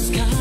Ignorance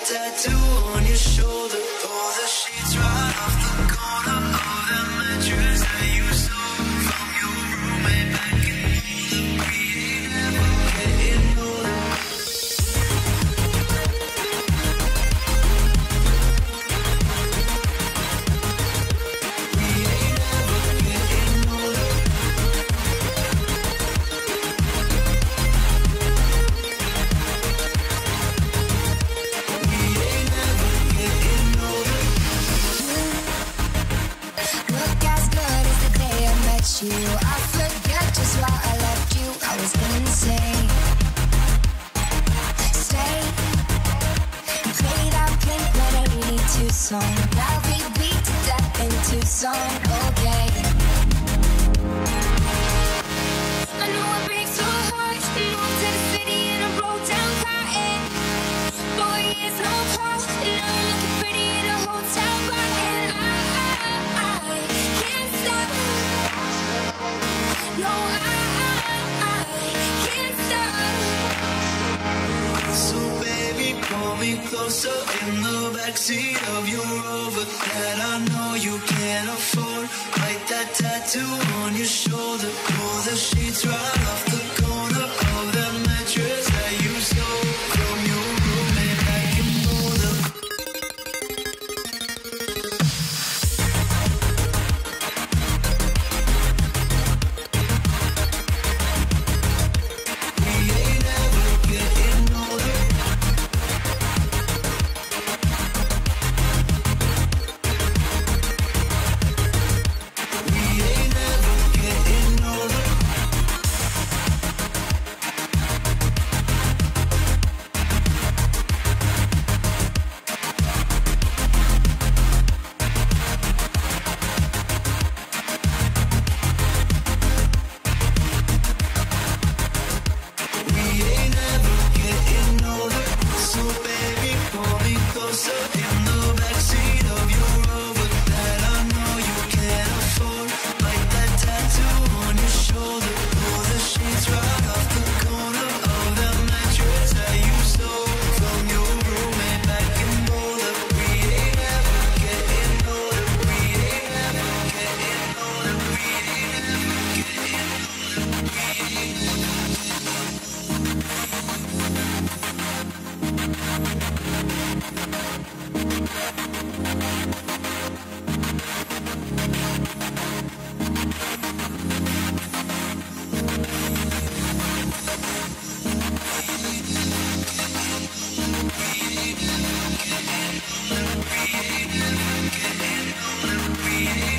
tattoo on your shoulder.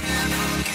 Never